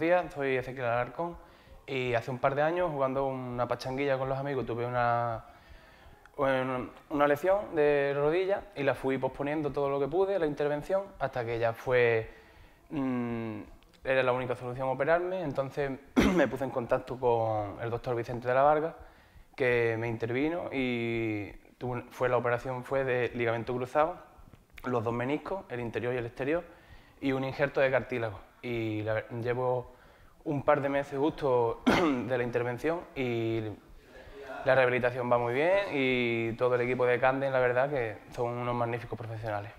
días, soy Ezequiel Alarcón y hace un par de años jugando una pachanguilla con los amigos tuve una, una lesión de rodilla y la fui posponiendo todo lo que pude, la intervención, hasta que ya fue... Mm, era la única solución operarme, entonces me puse en contacto con el doctor Vicente de la Varga, que me intervino y fue la operación fue de ligamento cruzado, los dos meniscos, el interior y el exterior, y un injerto de cartílago. Y llevo un par de meses justo de la intervención y la rehabilitación va muy bien y todo el equipo de Canden, la verdad, que son unos magníficos profesionales.